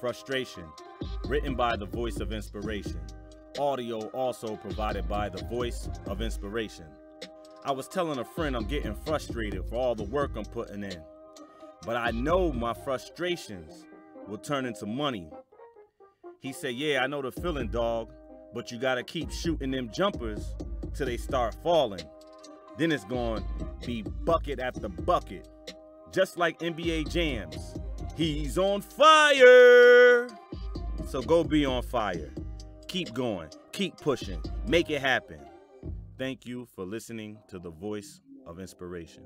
Frustration, written by the voice of inspiration. Audio also provided by the voice of inspiration. I was telling a friend I'm getting frustrated for all the work I'm putting in. But I know my frustrations will turn into money. He said, Yeah, I know the feeling, dog, but you gotta keep shooting them jumpers till they start falling. Then it's going to be bucket after bucket, just like NBA jams. He's on fire. So go be on fire. Keep going, keep pushing, make it happen. Thank you for listening to the voice of inspiration.